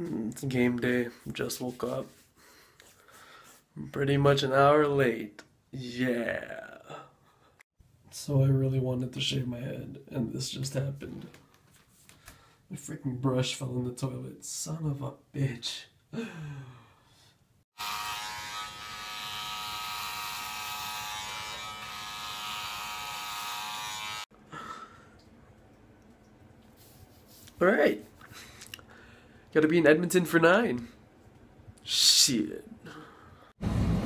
It's game day. Just woke up. Pretty much an hour late. Yeah. So I really wanted to shave my head, and this just happened. My freaking brush fell in the toilet. Son of a bitch. Alright. Gotta be in Edmonton for nine. Shit.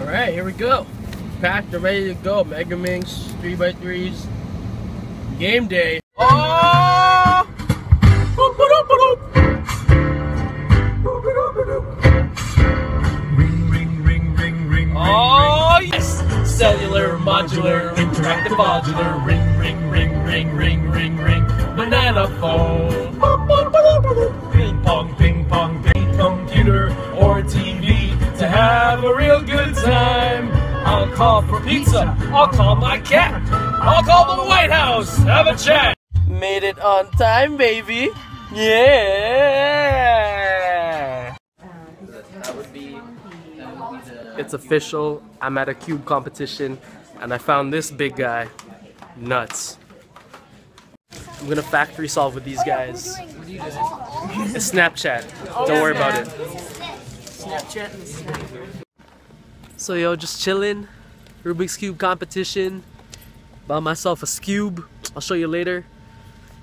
Alright, here we go. Packed and ready to go. Megaminx, 3x3s. Game day. Oh! Ring, ring, ring, ring, ring. Oh, yes! Cellular, modular, interactive modular. Ring, ring, ring, ring, ring, ring, ring. Banana phone. Call for pizza. I'll call my cat. I'll call the White House. Have a chat. Made it on time, baby. Yeah. It's official. I'm at a cube competition and I found this big guy. Nuts. I'm gonna factory solve with these guys. It's Snapchat. Don't worry about it. Snapchat and Snap. So yo, just chilling. Rubik's Cube competition. Bought myself a cube. I'll show you later.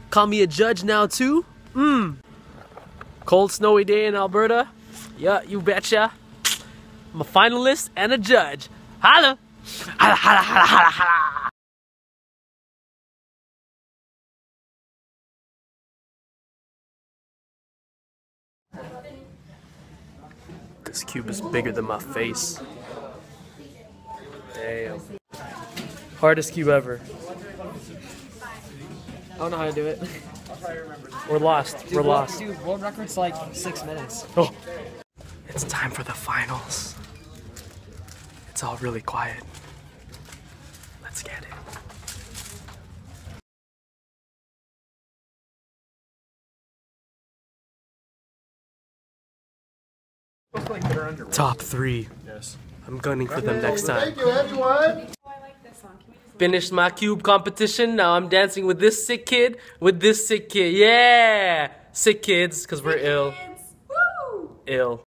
Call me a judge now too. Mmm. Cold snowy day in Alberta. Yeah, you betcha. I'm a finalist and a judge. Holla! Holla, holla, holla, holla, holla! This cube is bigger than my face. Damn. Hardest cube ever. I don't know how to do it. We're lost. We're Dude, lost. Dude, world record's like six minutes. Oh. It's time for the finals. It's all really quiet. Let's get it. Top three. Yes. I'm gunning for them next time. Thank you, everyone. Finished my cube competition. Now I'm dancing with this sick kid, with this sick kid. Yeah! Sick kids, because we're ill. Ill.